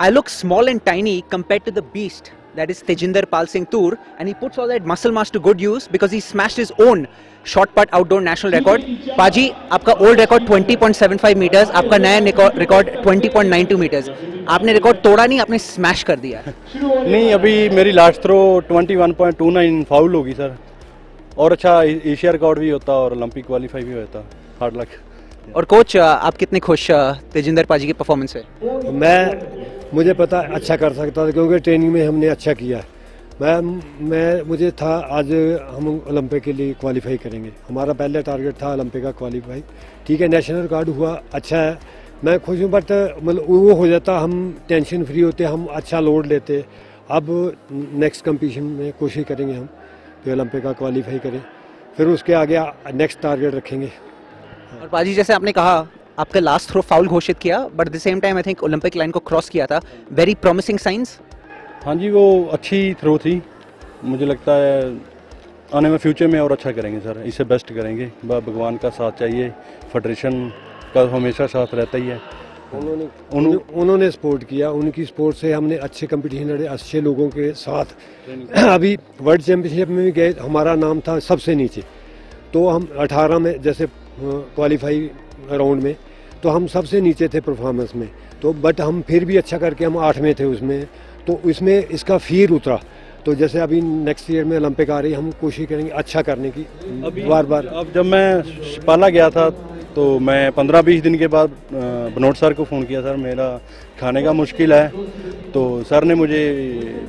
I look small and tiny compared to the beast that is Tejinder Pal Singh Toor, and he puts all that muscle mass to good use because he smashed his own short put outdoor national record. Paji, आपका old record 20.75 metres आपका नया record 20.92 metres आपने record तोड़ा नहीं आपने smash कर दिया नहीं अभी मेरी लास्ट थ्रो 21.29 फाउल होगी सर और अच्छा एशिया रिकॉर्ड भी होता और ओलंपिक क्वालिफाई भी होता हार्ड लक और कोच आप कितने खुश तेजिंदर पाजी की परफॉर्मेंस से मैं मुझे पता अच्छा कर सकता था, क्योंकि ट्रेनिंग में हमने अच्छा किया। मैं मैं, मुझे था, आज हम ओलंपिक के लिए क्वालिफाई करेंगे। हमारा पहला टारगेट था ओलंपिक का क्वालिफाई ठीक है नेशनल रिकॉर्ड हुआ अच्छा है। मैं खुश हूँ बट मतलब वो हो जाता, हम टेंशन फ्री होते, हम अच्छा लोड लेते। अब नेक्स्ट कंपटीशन में कोशिश करेंगे हम, कि ओलंपिक का क्वालिफाई करें। फिर उसके आगे नेक्स्ट टारगेट रखेंगे। और पाजी जैसे आपने कहा आपका लास्ट थ्रो फाउल घोषित किया but the same time I think Olympic line को क्रॉस किया था. वेरी प्रॉमिसिंग साइंस हाँ जी वो अच्छी थ्रो थी. मुझे लगता है आने में फ्यूचर में और अच्छा करेंगे सर इसे बेस्ट करेंगे. भगवान का साथ चाहिए. फेडरेशन का हमेशा साथ रहता ही है. उन्होंने उन्हों- उन्होंने सपोर्ट किया. उनकी सपोर्ट से हमने अच्छे कंपटीशन लड़े अच्छे लोगों के साथ. अभी वर्ल्ड चैंपियनशिप में भी गए हमारा नाम था सबसे नीचे. तो हम 18 में जैसे क्वालिफाई राउंड में तो हम सबसे नीचे थे परफॉर्मेंस में। तो बट हम फिर भी अच्छा करके हम आठ में थे उसमें। तो इसमें इसका फिर उतरा। तो जैसे अभी नेक्स्ट ईयर में ओलंपिक आ रही हम कोशिश करेंगे अच्छा करने की। बार बार। अब जब मैं पाला गया था तो मैं पंद्रह बीस दिन के बाद बनोट सर को फ़ोन किया सर मेरा खाने का मुश्किल है। तो सर ने मुझे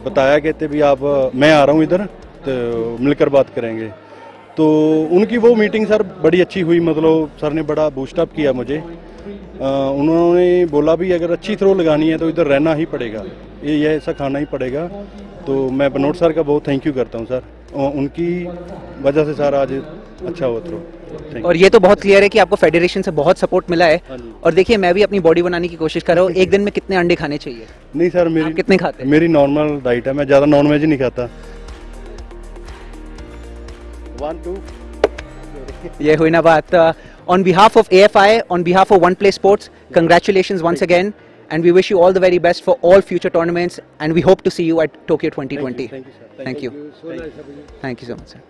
बताया कहते भी आप मैं आ रहा हूँ इधर तो मिलकर बात करेंगे। तो उनकी वो मीटिंग सर बड़ी अच्छी हुई मतलब सर ने बड़ा बूस्टअप किया मुझे। उन्होंने बोला भी अगर अच्छी थ्रो लगानी है तो इधर रहना ही पड़ेगा। ये ये ऐसा खाना ही पड़ेगा। तो मैं बनोट सर का बहुत थैंक यू करता हूँ सर। उनकी वजह से सर आज अच्छा हुआ थ्रो और ये तो बहुत क्लियर है कि आपको फेडरेशन से बहुत सपोर्ट मिला है। और देखिए मैं भी अपनी बॉडी बनाने की कोशिश कर रहा हूँ। एक दिन में कितने अंडे खाने चाहिए? नहीं सर मेरी कितने खाते मेरी नॉर्मल डाइट है। मैं ज़्यादा नॉन वेज नहीं खाता। वन टू ये हुई ना बात On behalf of AFI, on behalf of One Play Sports, congratulations once again. And we wish you all the very best for all future tournaments. And we hope to see you at Tokyo 2020. Thank you, Thank you, Thank you. Thank you. So nice Thank you so much, sir.